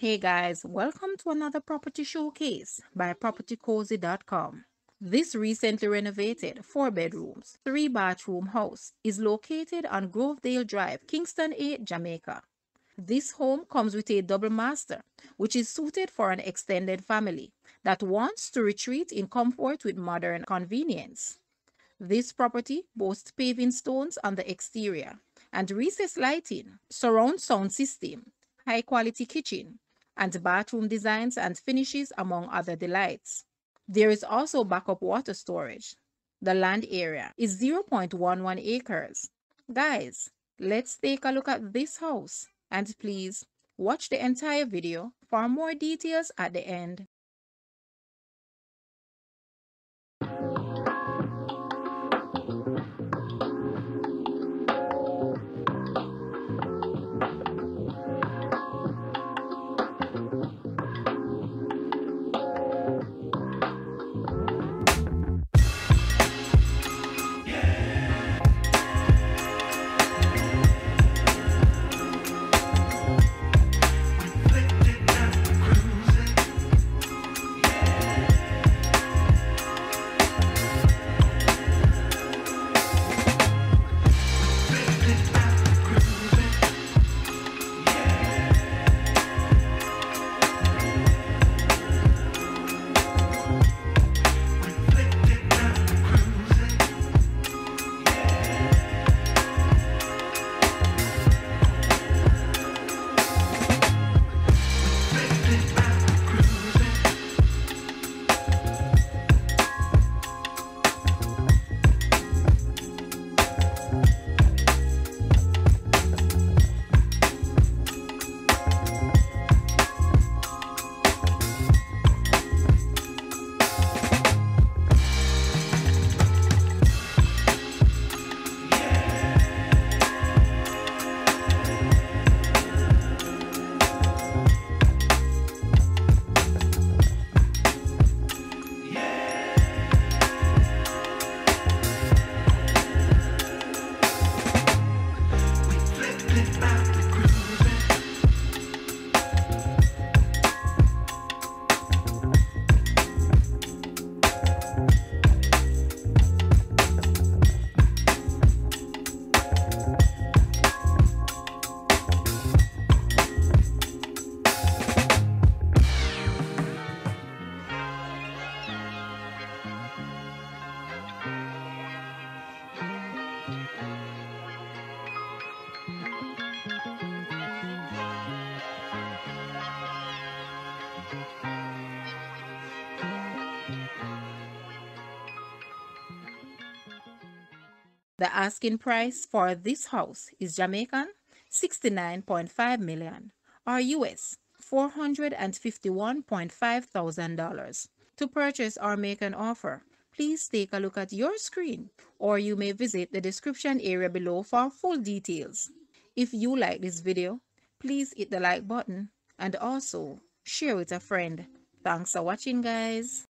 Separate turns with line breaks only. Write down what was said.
Hey guys, welcome to another property showcase by propertycozy.com. This recently renovated 4 bedrooms, 3 bathroom house is located on Grovedale Drive, Kingston 8, Jamaica. This home comes with a double master, which is suited for an extended family that wants to retreat in comfort with modern convenience. This property boasts paving stones on the exterior and recessed lighting, surround sound system, high quality kitchen, and bathroom designs and finishes among other delights. There is also backup water storage. The land area is 0.11 acres. Guys, let's take a look at this house and please watch the entire video for more details at the end. The asking price for this house is Jamaican 69.5 million or US $451.5 thousand. To purchase or make an offer, please take a look at your screen or you may visit the description area below for full details. If you like this video, please hit the like button and also share with a friend. Thanks for watching guys.